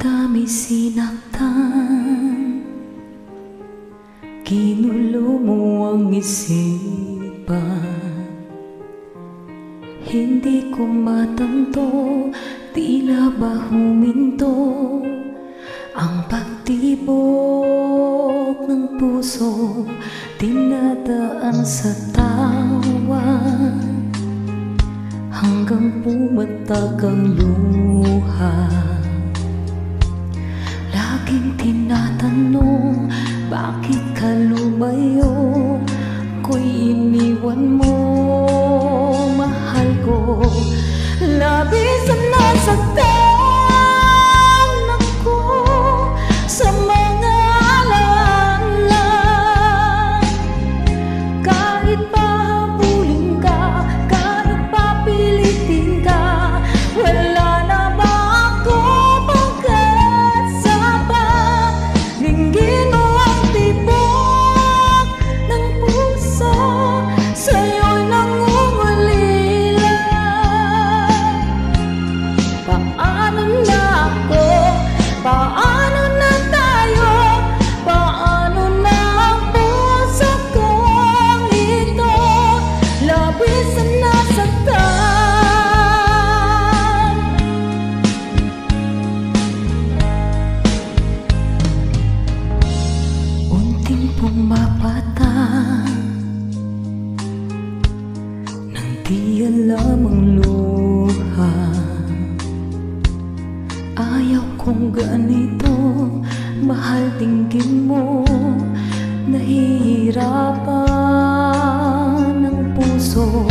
dami sinaktan. Ginulo mo ang isipan. Hindi ko matanto Tila ba huminto? Ang pagtibok ng puso Dinadaan sa tawa. Hanggang pumatag ang luha tinatanong Bakit ka lumayo? Ko'y iniwan mo Mahal ko. Labis ang nasaktan Pumapata Nang di alam luha. Ayaw kong ganito. Mahal dinggin mo ang puso.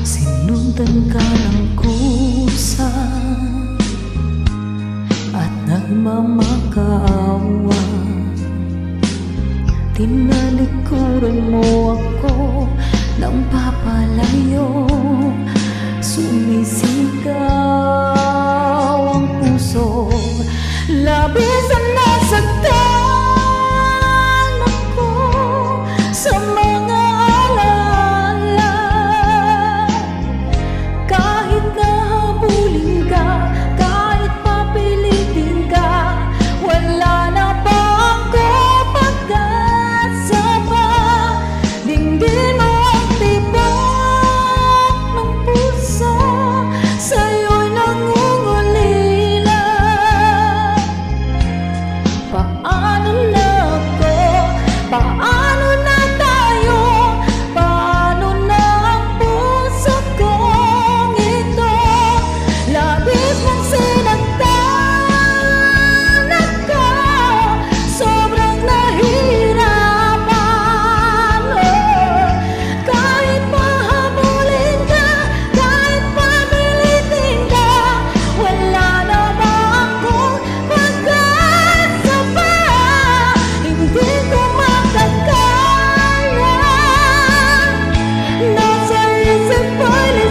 Sinundan ka ng kusa. At nagmamakaawa Tinalikuran mo ako nang papalayo. Sumisigaw ang puso. Labis ang nasaktan Öyle